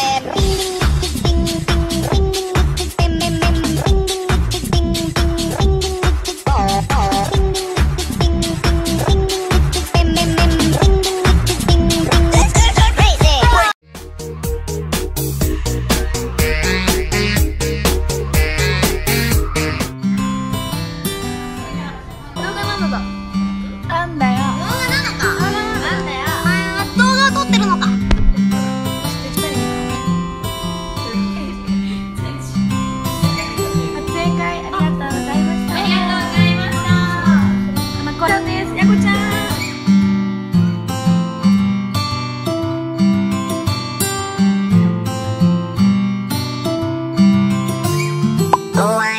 baby.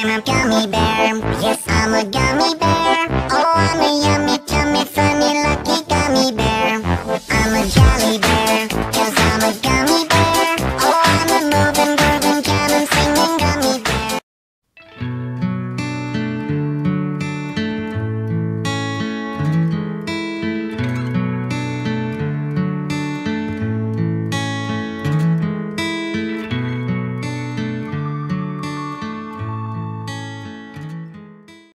I'm a gummy bear. Yes, I'm a gummy bear. Oh, I'm a yummy, tummy, funny, lucky gummy bear. I'm a jolly bear.